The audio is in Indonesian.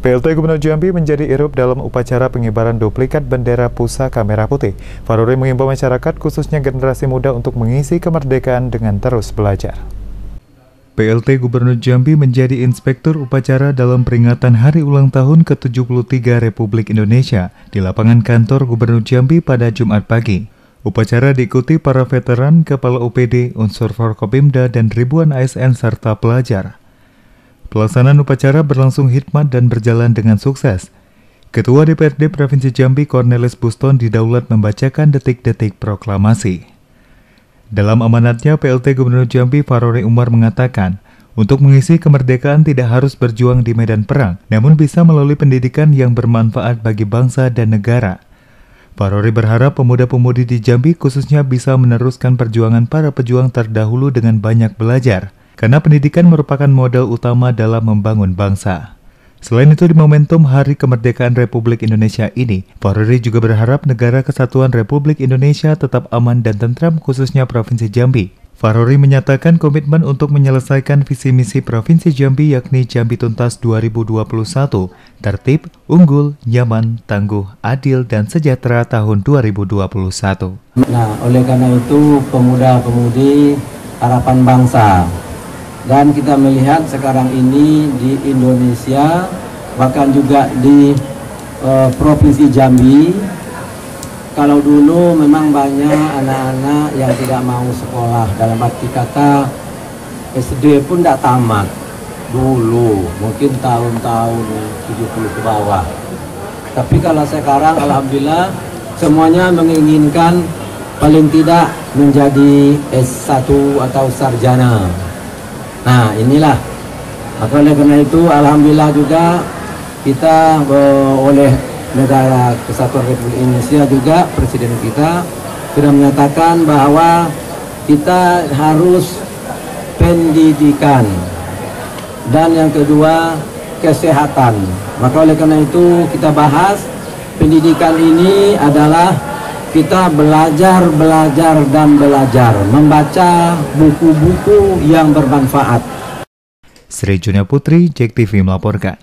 PLT Gubernur Jambi menjadi irup dalam upacara pengibaran duplikat bendera pusaka merah putih. Faruri mengimbau masyarakat khususnya generasi muda untuk mengisi kemerdekaan dengan terus belajar. PLT Gubernur Jambi menjadi inspektur upacara dalam peringatan hari ulang tahun ke-73 Republik Indonesia di lapangan kantor Gubernur Jambi pada Jumat pagi. Upacara diikuti para veteran, kepala UPD, unsur Forkopimda, dan ribuan ASN serta pelajar. Pelaksanaan upacara berlangsung hikmat dan berjalan dengan sukses. Ketua DPRD Provinsi Jambi Cornelis Buston didaulat membacakan detik-detik proklamasi. Dalam amanatnya, PLT Gubernur Jambi Farore Umar mengatakan, untuk mengisi kemerdekaan tidak harus berjuang di medan perang, namun bisa melalui pendidikan yang bermanfaat bagi bangsa dan negara. Farori berharap pemuda-pemudi di Jambi khususnya bisa meneruskan perjuangan para pejuang terdahulu dengan banyak belajar – karena pendidikan merupakan modal utama dalam membangun bangsa. Selain itu, di momentum Hari Kemerdekaan Republik Indonesia ini, Polri juga berharap negara kesatuan Republik Indonesia tetap aman dan tentram khususnya Provinsi Jambi. Farori menyatakan komitmen untuk menyelesaikan visi misi Provinsi Jambi yakni Jambi Tuntas 2021, tertib, unggul, nyaman, tangguh, adil, dan sejahtera tahun 2021. Nah, oleh karena itu pemuda-pemudi harapan bangsa dan kita melihat sekarang ini di Indonesia bahkan juga di uh, Provinsi Jambi kalau dulu memang banyak anak-anak yang tidak mau sekolah. Dalam arti kata SD pun tidak tamat dulu mungkin tahun-tahun 70 ke bawah. Tapi kalau sekarang Alhamdulillah semuanya menginginkan paling tidak menjadi S1 atau sarjana Nah inilah. Maka oleh karena itu Alhamdulillah juga kita oleh negara kesatuan Republik Indonesia juga Presiden kita sudah menyatakan bahwa kita harus pendidikan. Dan yang kedua kesehatan. Maka oleh karena itu kita bahas pendidikan ini adalah kita belajar, belajar, dan belajar membaca buku-buku yang bermanfaat. Sri Junia Putri, JEK TV melaporkan.